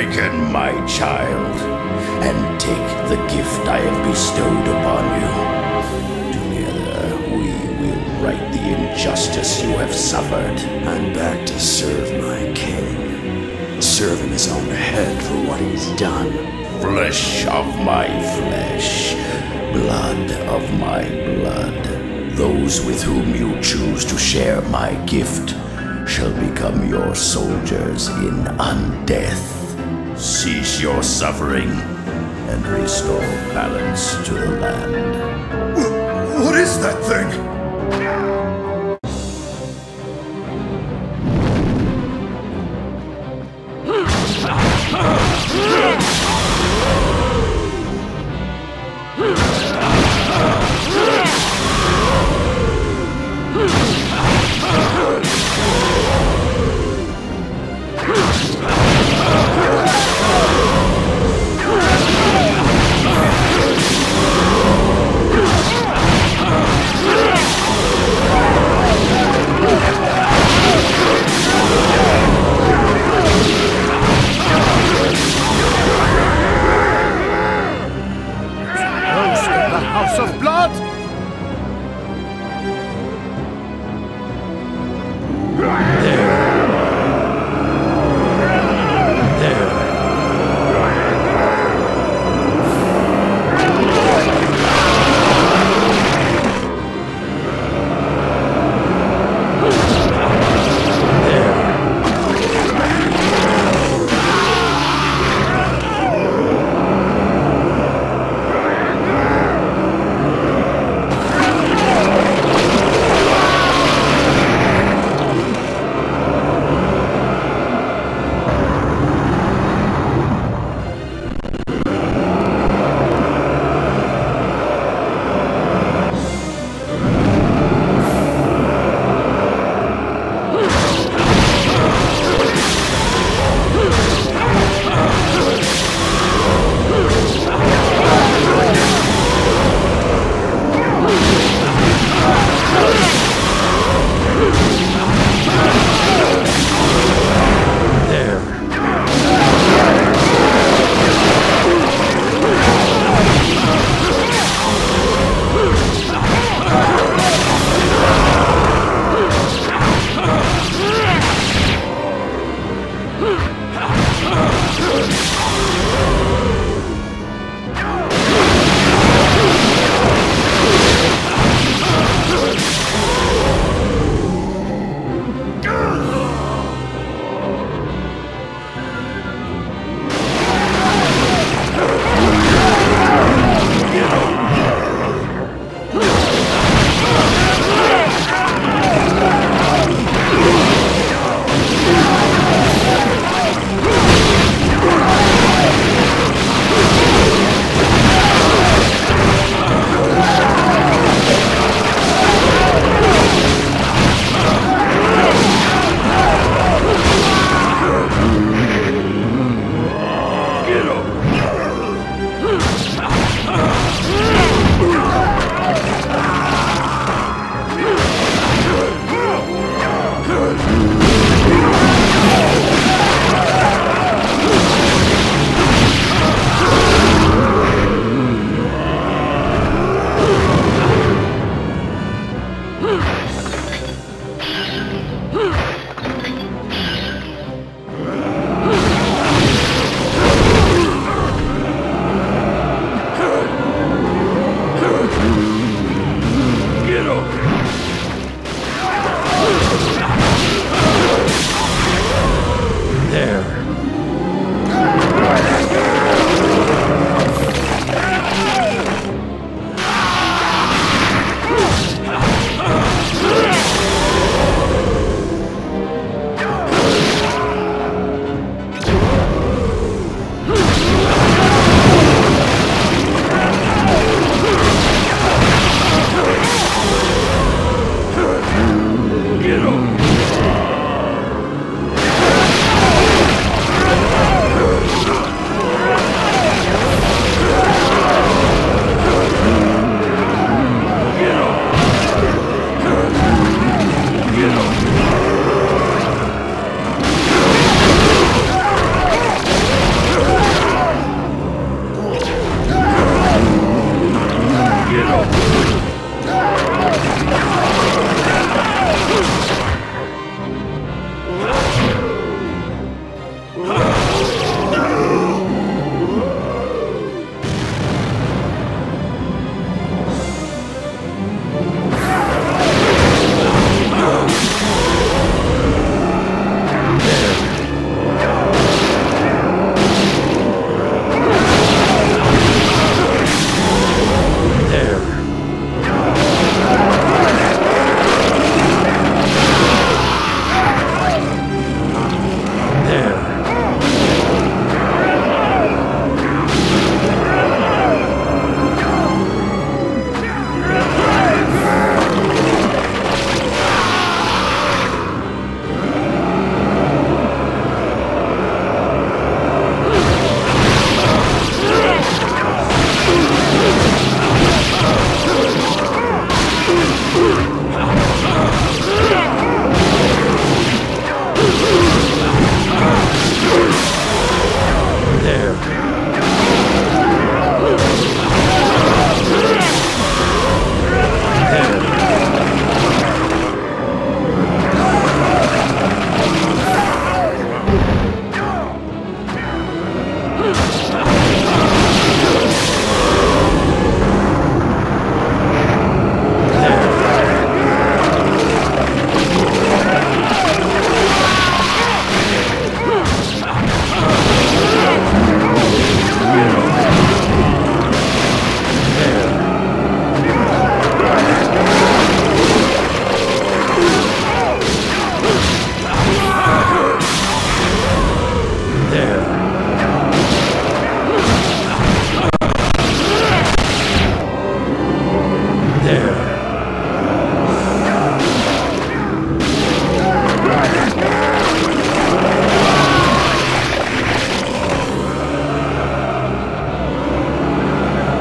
Awaken, my child, and take the gift I have bestowed upon you. Together, we will right the injustice you have suffered. I'm back to serve my king. Serve in his own head for what he's done. Flesh of my flesh, blood of my blood. Those with whom you choose to share my gift shall become your soldiers in undeath. Cease your suffering and restore balance to the land. What is that thing? Yeah! Oh, my God.